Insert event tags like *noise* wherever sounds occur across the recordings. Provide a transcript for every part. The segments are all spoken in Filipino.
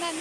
daanan.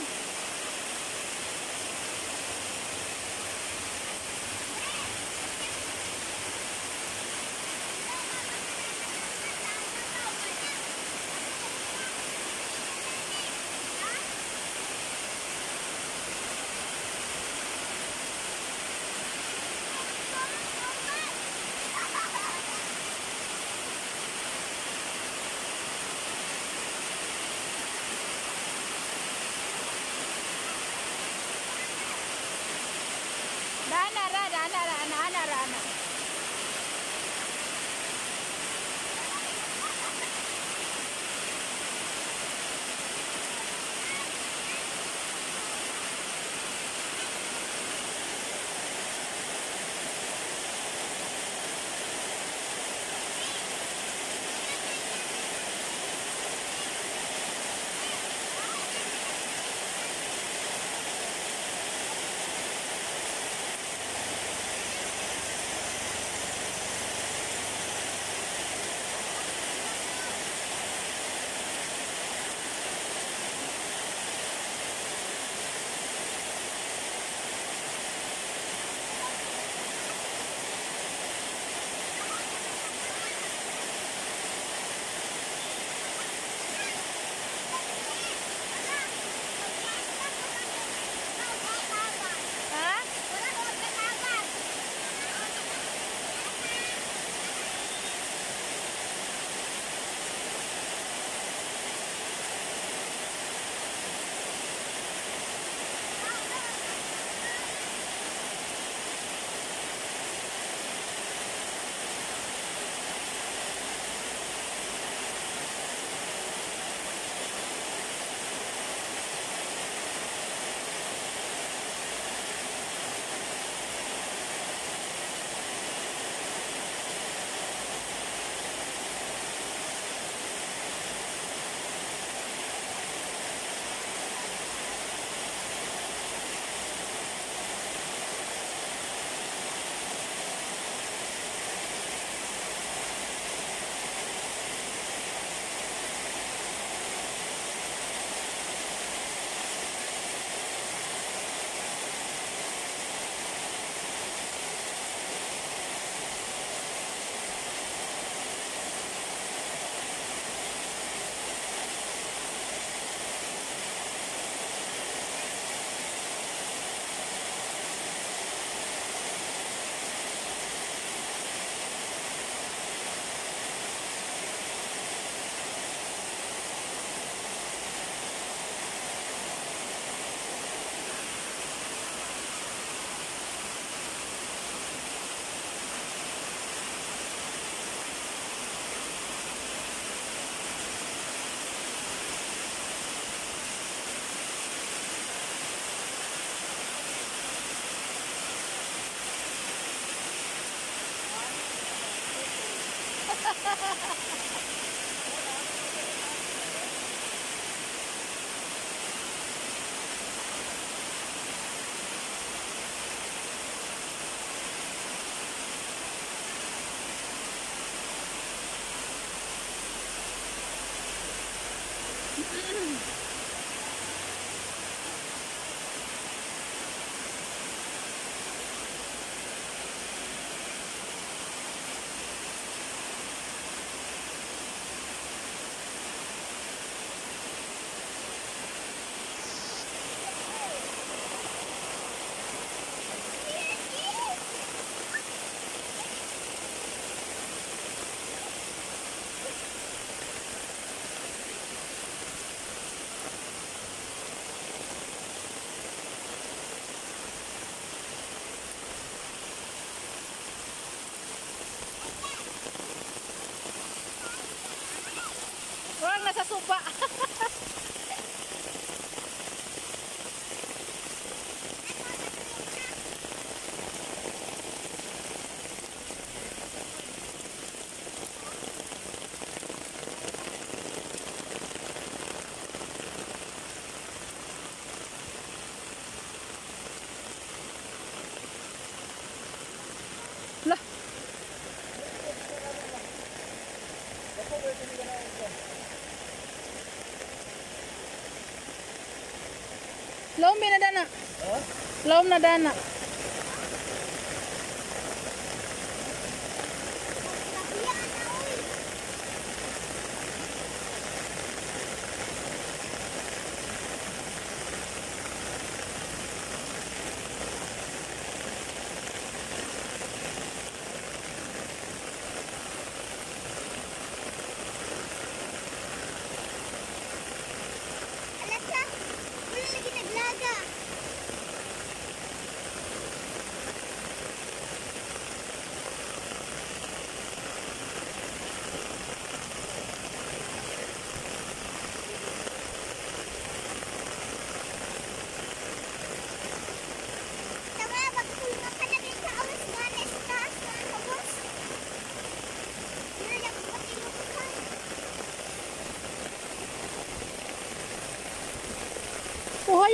Mm-hmm. Lom na dana. Lom na dana.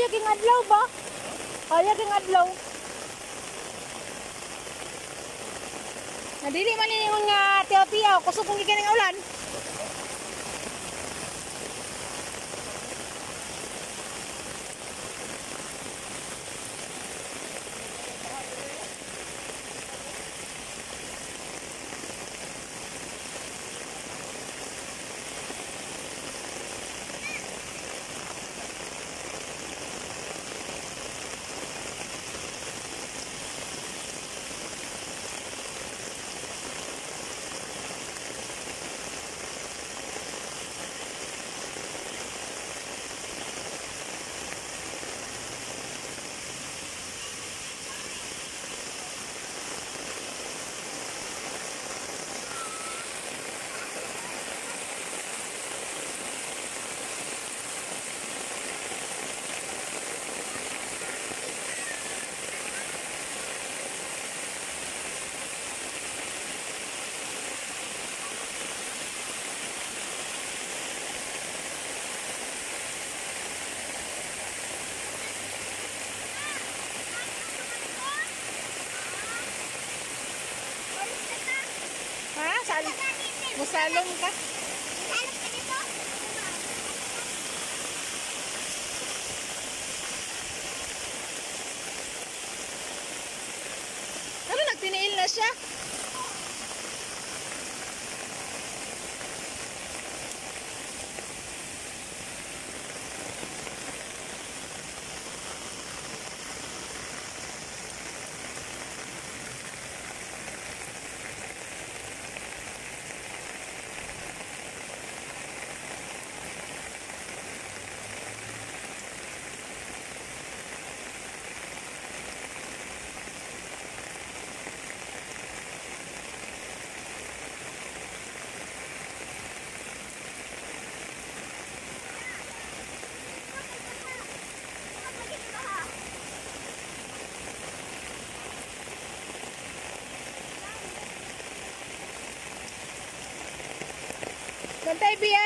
Hayag yung adlaw ba? Hayag yung adlaw. Nadili man yung nga tiyaw-tiyaw. Kusog kong gikining ulan. lalo mo. Bantay, Bia.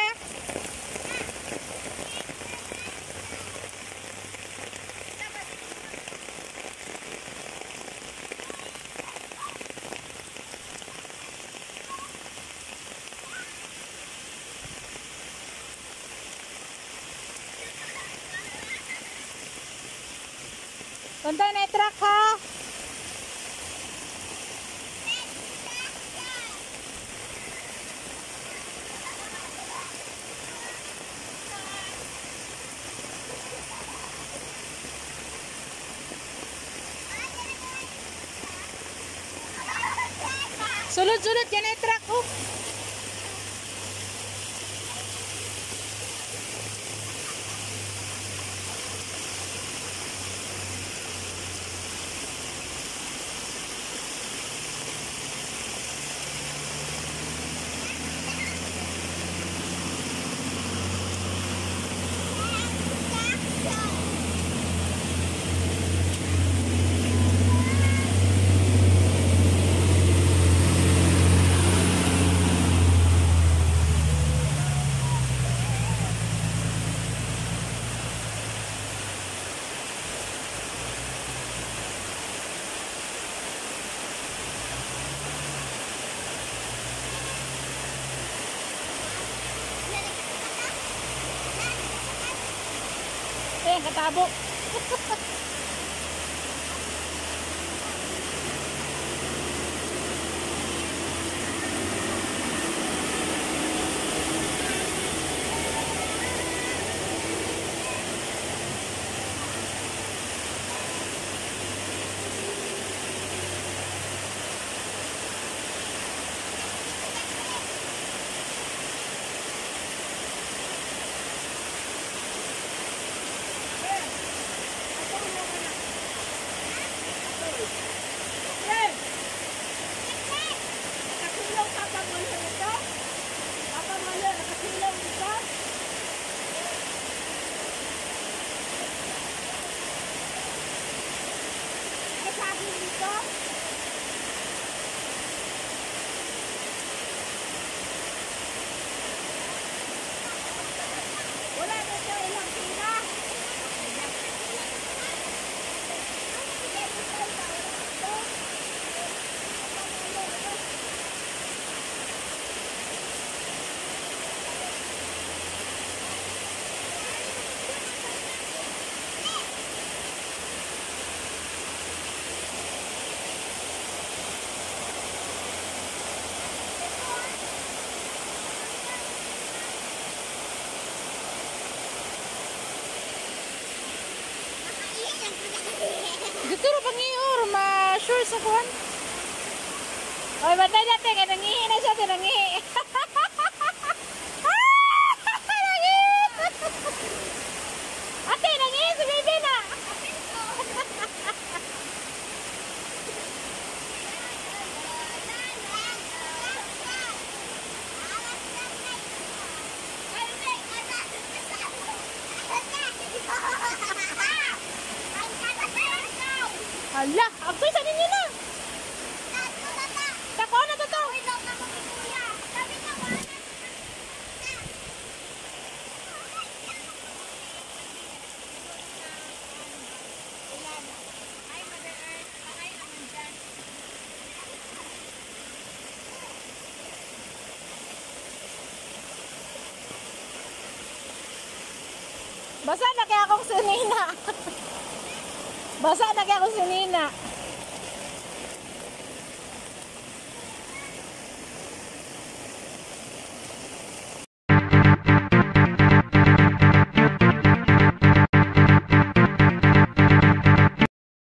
Bantay na truck, ha? Yan yung truck, oh. Katabo. *laughs* stop. Sa kuhan. Oy, batay dati kay nangihi na siya. Nangihi! Ate, nangihi si baby na. Hala, agsoy sa ninyo na. Dako na to to. Basa na kaya akong sinina. *laughs* Basa na kaya akong sinina.